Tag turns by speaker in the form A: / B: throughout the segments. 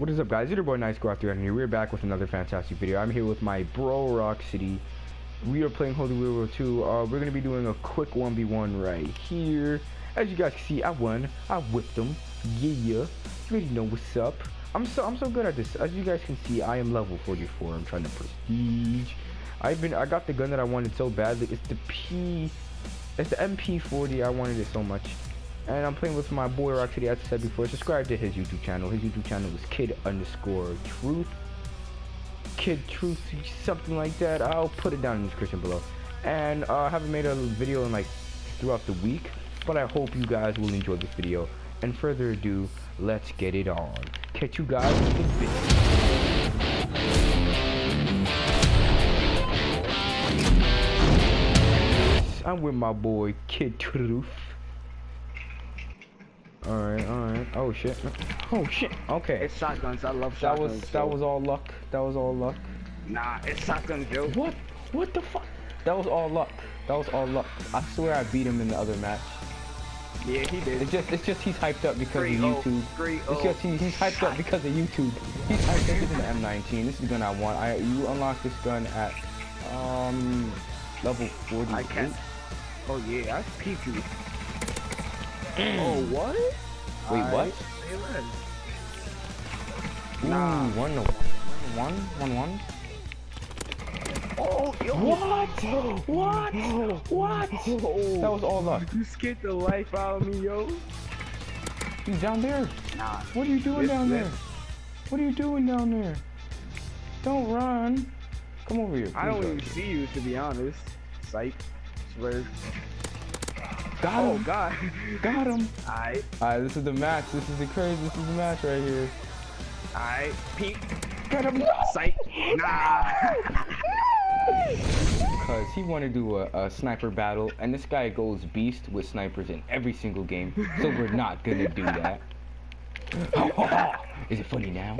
A: What is up guys, it's your boy Nice Go here. We're back with another fantastic video. I'm here with my bro Rock City. We are playing Holy Wheel 2. Uh, we're gonna be doing a quick 1v1 right here. As you guys can see, I won. I whipped them. Yeah, you already know what's up. I'm so I'm so good at this. As you guys can see, I am level 44. I'm trying to prestige. I've been I got the gun that I wanted so badly. It's the P it's the MP40. I wanted it so much and I'm playing with my boy Rock City. As I said before, subscribe to his YouTube channel. His YouTube channel is Kid underscore Truth, Kid Truth, something like that. I'll put it down in the description below. And uh, I haven't made a video in like throughout the week, but I hope you guys will enjoy this video. And further ado, let's get it on. Catch you guys in the video. I'm with my boy Kid Truth. Alright, alright. Oh shit. Oh shit. Okay.
B: It's shotguns. I love shotguns.
A: That
B: was
A: that was all luck. That was all luck.
B: Nah, it's shotguns, yo.
A: What? What the fuck? That was all luck. That was all luck. I swear I beat him in the other match.
B: Yeah, he did.
A: It's just it's just he's hyped up because
B: Three
A: of
B: oh,
A: YouTube. It's
B: oh.
A: just he, he's hyped up because of YouTube. He's hyped up. This is an M19. This is the gun I want. I you unlock this gun at um level 40.
B: I can't. Oh yeah, I peeked you. Oh what?
A: Wait, what?
B: Alright.
A: Ooh,
B: Nah.
A: one one one one one.
B: Oh, yo.
A: What? What? What?
B: Oh.
A: That was all luck.
B: You scared the life out of me, yo.
A: He's down there.
B: Nah.
A: What are you doing
B: This-
A: down
B: this-
A: there? What are you doing down there? Don't run. Come over here.
B: I don't even see you, to be honest. Psych. Swear.
A: Got
B: Oh
A: him.
B: God.
A: Got him.
B: Alright.
A: Alright, this is the match. This is the crazy. This is the match right here.
B: Alright. Peek.
A: Get him.
B: Psych. Nah.
A: Because he want to do a, a sniper battle, and this guy goes beast with snipers in every single game, so we're not gonna do that. Is it funny now?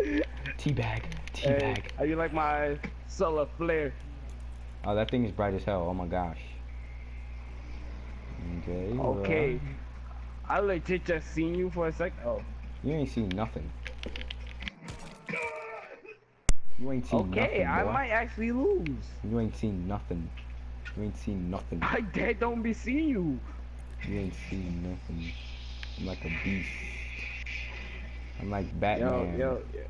A: Teabag,
B: hey,
A: teabag.
B: how you like my solar flare?
A: Oh, that thing is bright as hell. Oh my gosh. Okay. well,
B: I legit just seen you for a sec. Oh.
A: You ain't seen nothing. You ain't seen
B: Okay,
A: nothing.
B: Okay,
A: I
B: might actually lose.
A: You ain't seen nothing. You ain't seen nothing.
B: I dead don't be seeing you.
A: You ain't seen nothing. I'm like a beast. I'm like Batman.
B: Yo, yo, yo.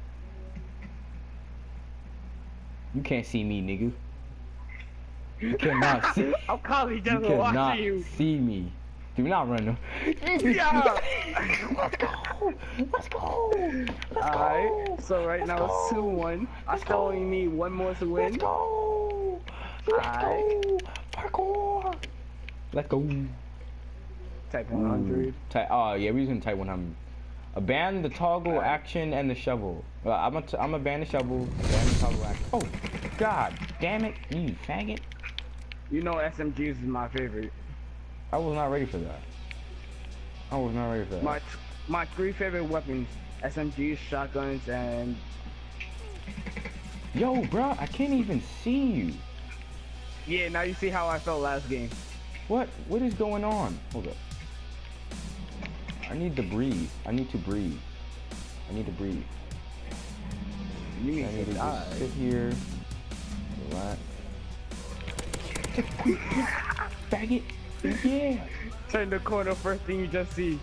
A: You can't see me, nigga. You cannot see.
B: I'm calling
A: You cannot
B: you.
A: see me. Do not run.
B: Yeah.
A: Let's go. Let's go. Let's go.
B: so right
A: Let's
B: now it's 2 1. I still
A: go.
B: only need one more to win.
A: Let's go. Let's
B: Alright.
A: go. Parkour. Let's go.
B: Type 100.
A: Type, oh yeah, we're using type 100. Abandon the toggle
B: Alright.
A: action and the shovel. Uh, I'm a t I'm a ban the shovel. Ban the toggle action. Oh, god damn it, you faggot!
B: You know SMGs is my favorite.
A: I was not ready for that. I was not ready for that.
B: My my three favorite weapons: SMGs, shotguns, and
A: Yo, bro, I can't even see you.
B: yeah. Now you see how I felt last game.
A: What? What is going on? Hold up. I need to breathe. I need to breathe. I need to breathe.
B: You
A: I
B: need
A: need
B: to
A: to just sit here. Relax. Faggot. Yeah.
B: Turn the corner. First thing you just see.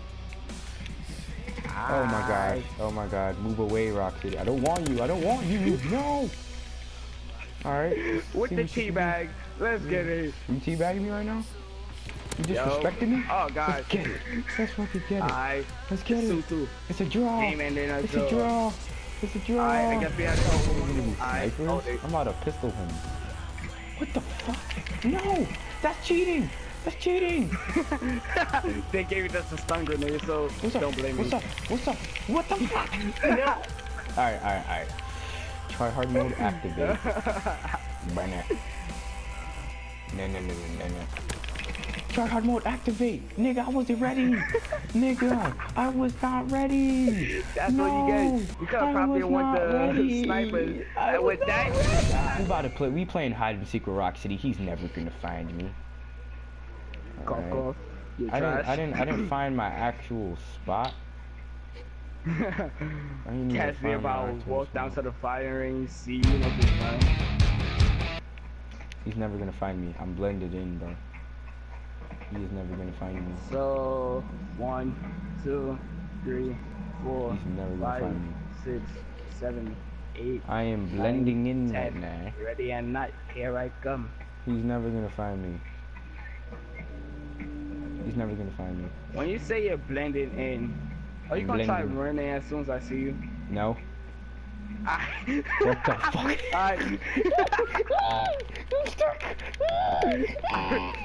A: Oh my gosh. Oh my god. Move away, Rocky. I don't want you. I don't want you. No. Alright.
B: With the
A: what you
B: tea bag. Let's get it.
A: do. You teabagging me right now? You
B: Yo.
A: disrespecting me?
B: Oh god.
A: Let's get it. Let's fucking get it.
B: I
A: Let's get it.
B: two.
A: It's a draw.
B: Game ending
A: It's
B: draw.
A: a draw. It's a draw.
B: Alright, I guess we have to open one. Alright, oh,
A: I'm about to pistol him. What the fuck? No! That's cheating! That's cheating!
B: they gave us a stun grenade, so
A: What's up?
B: don't blame
A: What's
B: me.
A: What's up? What's up? What the fuck? no! Alright, alright, alright. Try hard mode activate. Banner. No, no, no, no, no, no. Try hard mode activate. Nigga, I wasn't ready. Nigga, I was not ready.
B: That's
A: no,
B: what you get. You could have probably
A: was
B: won the
A: ready.
B: snipers.
A: I
B: And with
A: was not
B: that,
A: We about to play. We playing hide and seek with Rock City. He's never gonna find me.
B: Cough,
A: Alright.
B: cough. You
A: I didn't. I didn't. I didn't find my actual spot. I need to
B: Catch me
A: find
B: if I walk down to the firing, see you know this fun.
A: He's never gonna find me. I'm blended in, bro. He is never gonna find me.
B: So one, two, three, four,
A: He's never gonna
B: five,
A: find me.
B: six, seven, eight.
A: I am blending in right now.
B: Ready and not. Here I come.
A: He's never gonna find me. He's never gonna find me.
B: When you say you're blending in, are you
A: I'm
B: gonna try running as soon as I see you?
A: No.
B: I-
A: What the fuck?
B: I, I ah. ah.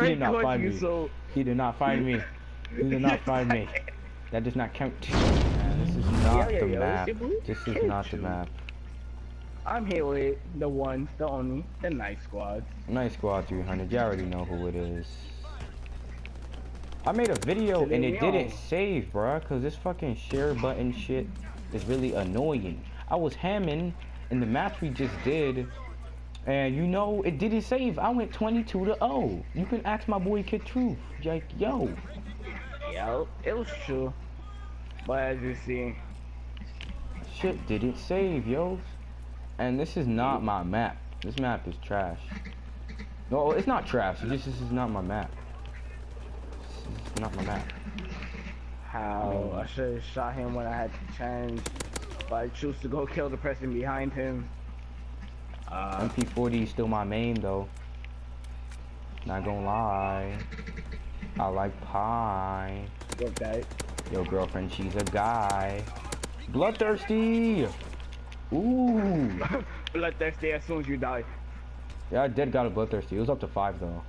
A: He did not find
B: you,
A: me.
B: so
A: He did not find me. He did not find me. That does not count. Man, this is not the map.
B: it's your blue
A: This is not the map.
B: I'm here with the one, the only, the
A: nice squad. NightSquad 300. You already know who it is. I made a video and it didn't save, bruh, cause this fucking share button shit is really annoying. I was hamming in the match we just did, and you know it didn't save. I went 22 to 0. You can ask my boy Kid Truth. Like, yo,
B: Yo, it was true. But as you see,
A: shit didn't save, yo. And this is not my map. This map is trash. No, it's not trash. Just this is not my map. This is not my map.
B: how. I should have shot him when I had the chance, but I choose to go kill the person behind him. Uh,
A: MP40 is still my main though. Not gonna lie. I like pie.
B: look that.
A: Yo, girlfriend, she's a guy. Bloodthirsty! Ooh!
B: Bloodthirsty as soon as you die.
A: Yeah, I did got a bloodthirsty. It was up to five though.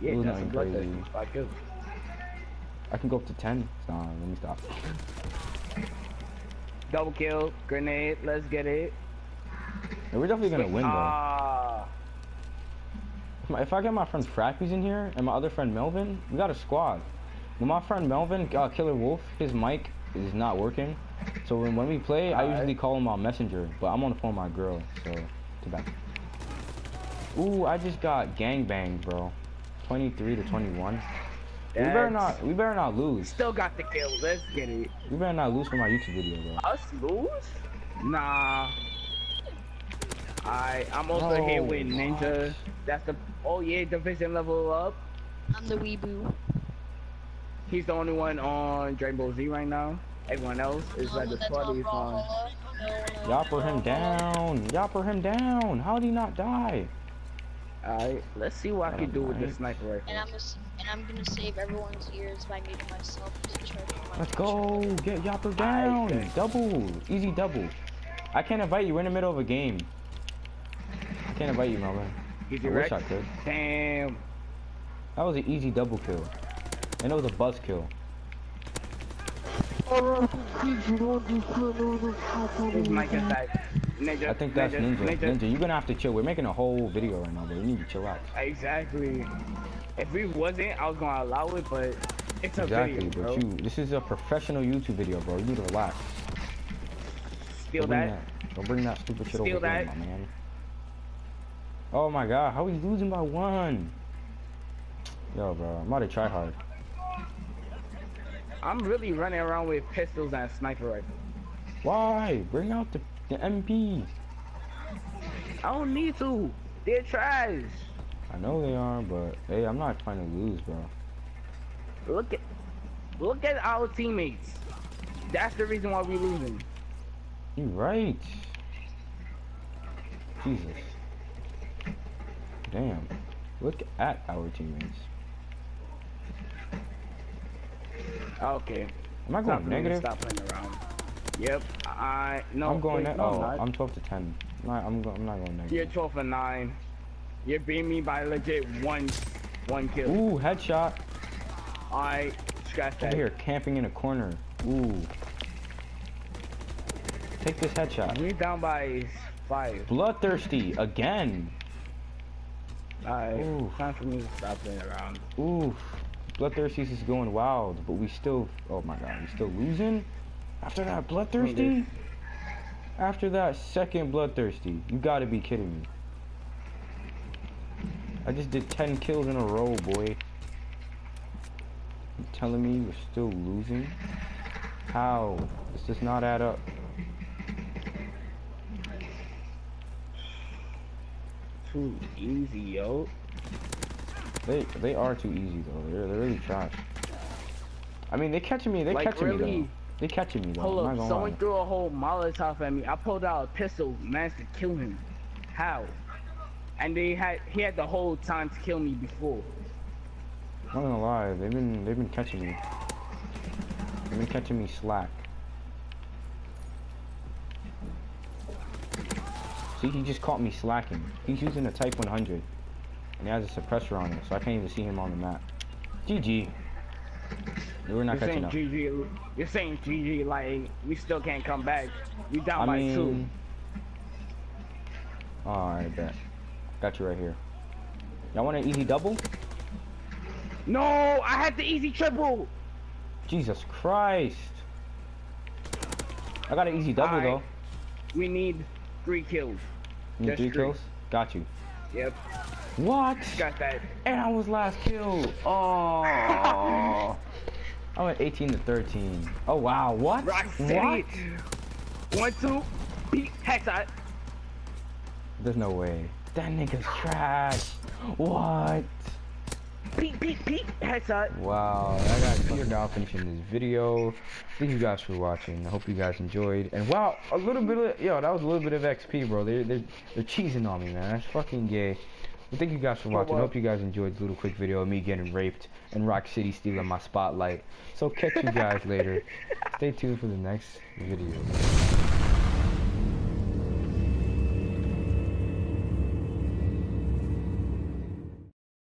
B: Yeah,
A: nothing crazy.
B: Five kills.
A: I can go up to 10. Nah, let me stop.
B: Double kill, grenade, let's get it.
A: And we're definitely gonna win though.
B: Ah,
A: If I get my friend Frappies in here and my other friend Melvin, we got a squad. When my friend Melvin, uh, Killer Wolf, his mic is not working. So when, when we play, I
B: Alright.
A: usually call him on Messenger, but I'm on the phone with my girl, so too bad. Ooh, I just got gangbanged, bro. 23 to 21. We better not. We better not lose.
B: Still got the kill. Let's get it.
A: We better not lose for my YouTube video, bro.
B: Us lose? Nah. I I'm also here
A: No,
B: with Ninja.
A: what?
B: That's the oh yeah division level up.
C: I'm the weeboo.
B: He's the only one on Dragon Ball Z right now. Everyone else is
C: I'm
B: like the
C: that's
B: squad
C: on
B: is on.
C: Brawlhalla. No, no,
A: Yopper him down. Yopper him down. How did he not die?
B: Alright, let's see what I can do with this
A: Alright.
B: sniper rifle.
C: And I'm just, and I'm gonna save everyone's ears by muting myself to my
A: Let's go. Get Yopper down. Double. Easy double. I can't invite you. We're in the middle of a game. I can't invite you, Melvin.
B: He's
A: I wish. I could.
B: Damn.
A: That was an easy double kill. And it was a buzz kill.
B: Ninja.
A: I think that's Ninja. Ninja, you're gonna have to chill. We're making a whole video right now, but you need to chill out.
B: Exactly. If we wasn't, I was gonna allow it, but it's a
A: Exactly,
B: video, bro.
A: but you, this is a professional YouTube video, bro. You need to relax.
B: Steal
A: Don't bring
B: that.
A: Don't bring that stupid shit
B: Steal
A: over here, my man. Oh my god, how we losing by one? Yo, bro, I'm about to try hard.
B: I'm really running around with pistols and sniper rifles.
A: Why? Bring out the, the MP.
B: I don't need to. They're trash.
A: I know they are, but hey, I'm not trying to lose, bro.
B: Look at, look at our teammates. That's the reason why we're losing.
A: You're right. Jesus. Damn. Look at our teammates.
B: Okay.
A: Am I going
B: playing-
A: negative?
B: Stop playing around. Yep. I no.
A: I'm going.
B: wait, no,
A: oh,
B: not.
A: I'm 12 to 10. I'm not, I'm, go- I'm not going
B: You're 12 for nine. You're beating me by legit one, one kill.
A: Ooh, headshot.
B: I scratch that.
A: Here, camping in a corner. Ooh. Take this headshot.
B: We down by five.
A: Bloodthirsty again.
B: Alright.
A: Ooh.
B: Time for me to stop playing around.
A: Ooh. Bloodthirsty is going wild, but we still. Oh my god, we still losing. After that bloodthirsty. After that second bloodthirsty, you gotta be kidding me. I just did 10 kills in a row, boy. You telling me we're still losing? How? This does not add up.
B: Too easy, yo.
A: They they are too easy though. They're they're really trash. I mean, they catching me. They
B: Like,
A: catching me though. They catching me though.
B: Hold up, someone
A: lie.
B: threw a whole Molotov at me. I pulled out a pistol, managed to kill him. How? And they had he had the whole time to kill me before.
A: I'm not gonna lie. They've been they've been catching me. They've been catching me slack. See, he just caught me slacking. He's using a Type 100, and he has a suppressor on it, so I can't even see him on the map. GG. We're not
B: You're saying
A: catching up.
B: GG. You're saying GG like we still can't come back. We down
A: I
B: by two.
A: mean, alright, bet. Got you right here. Y'all want an easy double?
B: No, I had the easy triple.
A: Jesus Christ. I got an easy double
B: Alright.
A: though.
B: We need three kills.
A: You
B: Just
A: kills? Got you.
B: Yep,
A: What?
B: got that.
A: And I was last kill. Oh. I went 18 to 13. Oh wow, what?
B: Rock City.
A: What?
B: One, two, beat, headshot.
A: There's no way. That nigga's trash. What?
B: Peek, peek, peek, headshot.
A: Wow, I got here now finishing this video. Thank you guys for watching. I hope you guys enjoyed. And wow, a little bit of yo, that was a little bit of XP, bro. They're they're, they're cheesing on me, man. That's fucking gay. Well, thank you guys for watching. I hope you guys enjoyed this little quick video of me getting raped and Rock City stealing my spotlight. So catch you guys later. Stay tuned for the next video.